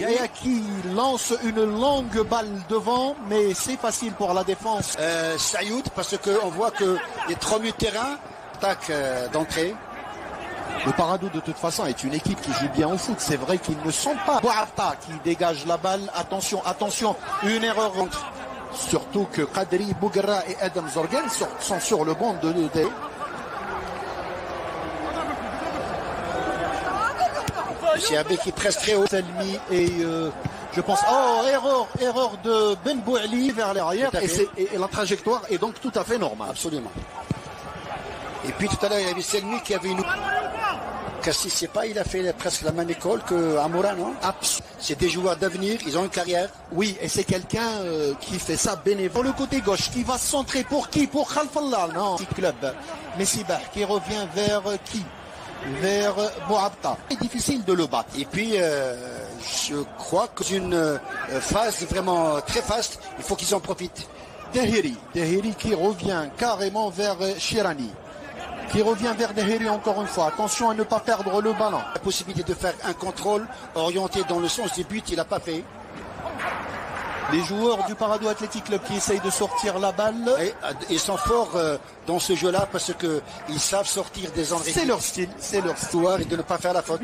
Gaïa qui lance une longue balle devant, mais c'est facile pour la défense. Euh, Sayoud, parce qu'on voit que les trois milieux de terrain, tac, euh, d'entrée. Le Paradou, de toute façon, est une équipe qui joue bien au foot. C'est vrai qu'ils ne sont pas Boata qui dégage la balle. Attention, attention, une erreur rentre. Surtout que Kadri, Bougra et Adam Zorgen sont, sont sur le banc de, de, CAB qui presse très haut. Selmi et euh, je pense, oh, erreur, erreur de Ben Bouali vers l'arrière et, fait. c'est- et- et la trajectoire est donc tout à fait normale. Absolument. Et puis tout à l'heure, il y avait Selmi qui avait une. Cassis, c'est pas, il a fait presque la même école que Amoura, non? C'est des joueurs d'avenir, ils ont une carrière. Oui, et c'est quelqu'un euh, qui fait ça bénévole. Le côté gauche, qui va centrer pour qui? Pour Khalfallah, non? Petit club. Messibah qui revient vers qui? Vers Boabta. C'est difficile de le battre. Et puis, euh, je crois que c'est une euh, phase vraiment très faste, il faut qu'ils en profitent. Dehiri, Dehiri qui revient carrément vers euh, Shirani. Qui revient vers Dehiri encore une fois. Attention à ne pas perdre le ballon. La possibilité de faire un contrôle orienté dans le sens du but, il n'a pas fait. Les joueurs du Parado Athletic Club qui essayent de sortir la balle. Et, euh, ils sont forts euh, dans ce jeu-là parce qu'ils savent sortir des entrées C'est leur style, c'est leur histoire et de ne pas faire la faute.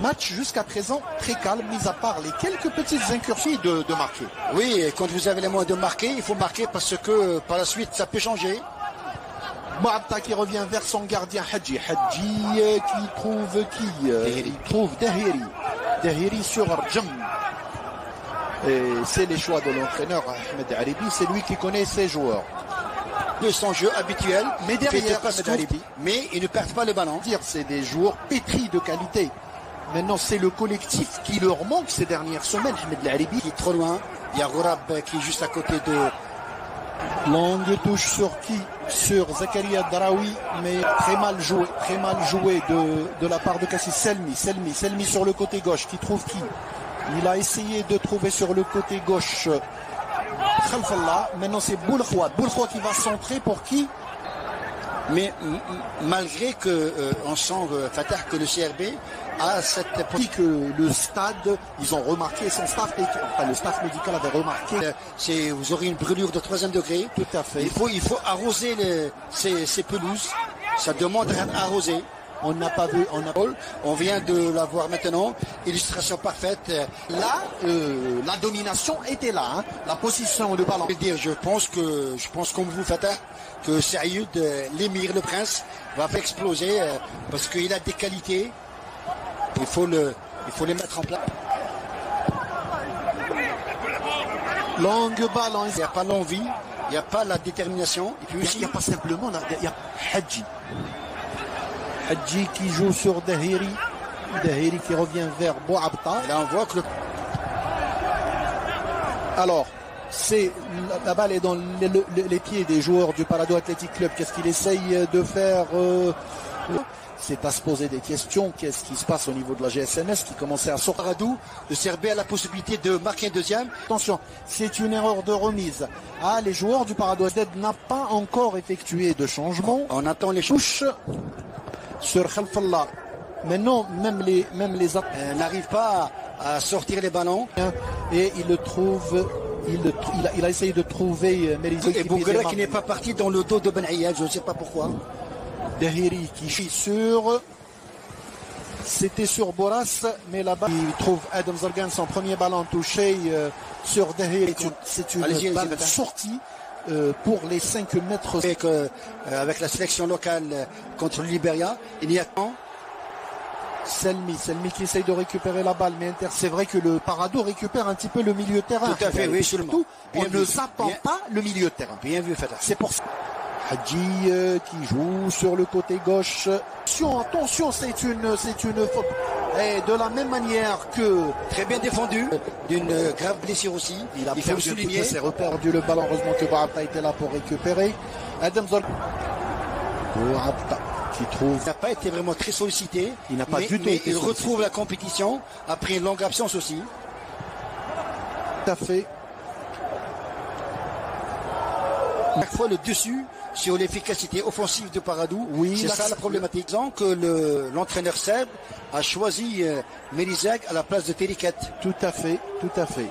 Match jusqu'à présent très calme, mis à part les quelques petites incursions de, de marquer. Oui, et quand vous avez les moyens de marquer, il faut marquer parce que euh, par la suite, ça peut changer. Moabta qui revient vers son gardien Hadji. Hadji qui trouve qui. Il trouve Dahiri. Dahiri sur Arjam. Et c'est les choix de l'entraîneur Ahmed Aribi, c'est lui qui connaît ses joueurs. de son jeu habituel. Mais derrière, Alibi. mais ils ne perdent pas le ballon. C'est des joueurs pétris de qualité. Maintenant, c'est le collectif qui leur manque ces dernières semaines. Ahmed Aribi. Qui est trop loin. Il y a Gourab qui est juste à côté de. Longue touche sur qui? Sur Zakaria Daraoui, mais très mal joué, très mal joué de, de la part de Cassis Selmi. Selmi, Selmi sur le côté gauche, qui trouve qui? Il a essayé de trouver sur le côté gauche euh, Khalfallah. Maintenant c'est Boulkhouad. Boulkhouad qui va centrer pour qui Mais malgré que euh, on sent euh, Fatah que le CRB a cette Dit que le stade, ils ont remarqué, son staff, enfin, le staff médical avait remarqué. Euh, c'est vous aurez une brûlure de troisième degré. Tout à fait. Il faut il faut arroser les- ces, ces pelouses. Ça demande à arroser. On n'a pas vu, n'a pas On vient de la voir maintenant. Illustration parfaite. Là, euh, la domination était là. hein. La position, le ballon. Je pense que je pense comme vous, Fatah, que Saïd, l'émir, le prince, va faire exploser euh, parce qu'il a des qualités. Il faut le, les mettre en place. Longue ballon. Il n'y a pas l'envie, il n'y a pas la détermination. Et puis n'y aussi, il y a pas simplement, il y a Hadji. Hadji qui joue sur Dahiri. Dahiri qui revient vers Boabta. là, on voit que le, Alors, c'est la, balle est dans les, le- les pieds des joueurs du Parado Athletic Club. Qu'est-ce qu'il essaye de faire euh, C'est à se poser des questions. Qu'est-ce qui se passe au niveau de la GSMS qui commençait à sortir Paradou, le CRB a la possibilité de marquer un deuxième. Attention, c'est une erreur de remise. Ah, les joueurs du Parado Athletic n'a pas encore effectué de changement. On attend les choses. Sur Khalfallah. Maintenant, même les, même les Euh, n'arrive pas à, sortir les ballons. et il le trouve, il, il, a, il a essayé de trouver euh, Merizo Et qui Bouguera démarre. qui n'est pas parti dans le dos de Ben Ayad, je ne sais pas pourquoi. Dahiri qui chie sur. C'était sur Boras, mais là-bas, il trouve Adam Zorgan, son premier ballon touché euh, sur Dahiri. C'est une- une, balle sortie euh, pour les 5 mètres. Avec, euh, avec la sélection locale euh, contre le Libéria, il y a temps. Selmi, Selmi qui essaye de récupérer la balle, mais Inter, c'est vrai que le Parado récupère un petit peu le milieu de terrain. Tout à fait, oui. Surtout, on ne s'attend pas le milieu de terrain. Bien vu, Fatah. C'est pour ça. Hadji euh, qui joue sur le côté gauche. Attention, attention, c'est une, c'est une faute. Et de la même manière que Très bien défendu, d'une grave blessure aussi. il a le perdu souligner. ses le ballon. Heureusement que Barata était là pour récupérer. Adam Zol. Barata qui trouve Il n'a pas été vraiment très sollicité. Il n'a pas mais- du tout mais été il sollicité. retrouve la compétition après une longue absence aussi. tout à fait. Chaque fois le dessus sur l'efficacité offensive de Paradou. Oui, c'est ça la problématique. Que le- l'entraîneur Seb a choisi euh, à la place de Teriket. Tout à fait, tout à fait.